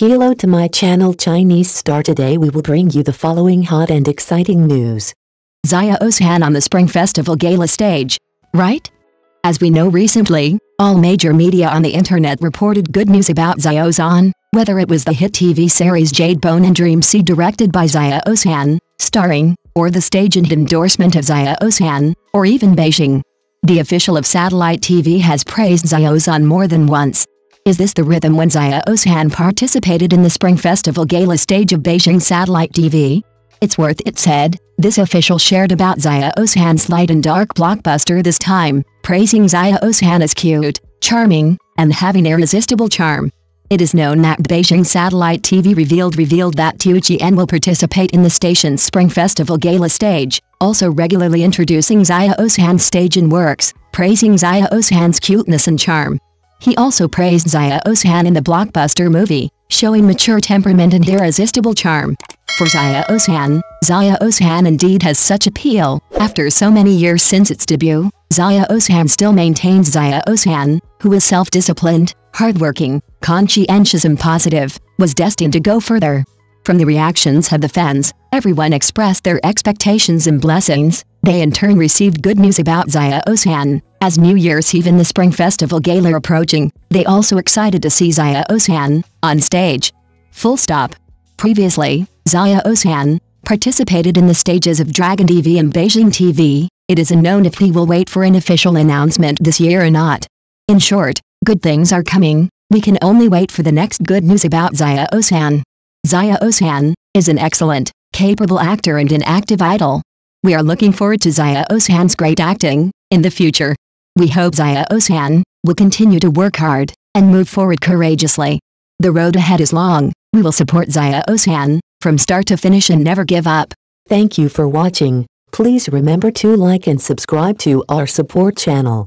Hello to my channel Chinese Star today we will bring you the following hot and exciting news. Xiāo Zhàn on the Spring Festival gala stage, right? As we know recently, all major media on the internet reported good news about Xiāo Zhàn, whether it was the hit TV series Jade Bone and Dream Sea directed by Xiāo Zhàn, starring, or the stage and endorsement of Xiāo Zhàn, or even Beijing. The official of satellite TV has praised Xiāo Zhàn more than once, is this the rhythm when Xiāo Zhàn participated in the Spring Festival gala stage of Beijing Satellite TV? It's worth it said, this official shared about Xiāo Zhàn's light and dark blockbuster this time, praising Xiāo Zhàn as cute, charming, and having irresistible charm. It is known that Beijing Satellite TV revealed revealed that Tiu Jian will participate in the station's Spring Festival gala stage, also regularly introducing Xiāo Zhàn's stage and works, praising Xiāo Zhàn's cuteness and charm. He also praised Xiāo Zhàn in the blockbuster movie, showing mature temperament and irresistible charm. For Xiāo Zhàn, Xiāo Zhàn indeed has such appeal. After so many years since its debut, Xiāo Zhàn still maintains Xiāo Zhàn, who is self-disciplined, hardworking, conscientious and positive, was destined to go further. From the reactions of the fans, everyone expressed their expectations and blessings. They in turn received good news about Xiāo Zhàn. As New Year's Eve and the Spring Festival Gala approaching, they also excited to see Xiāo Zhàn on stage. Full stop. Previously, Xiāo Zhàn participated in the stages of Dragon TV and Beijing TV. It is unknown if he will wait for an official announcement this year or not. In short, good things are coming. We can only wait for the next good news about Xiāo Zhàn. Xiāo Zhàn is an excellent, capable actor and an active idol. We are looking forward to Xiāo Zhàn's great acting in the future. We hope Xiāo Zhàn will continue to work hard and move forward courageously. The road ahead is long. We will support Xiāo Zhàn from start to finish and never give up. Thank you for watching. Please remember to like and subscribe to our support channel.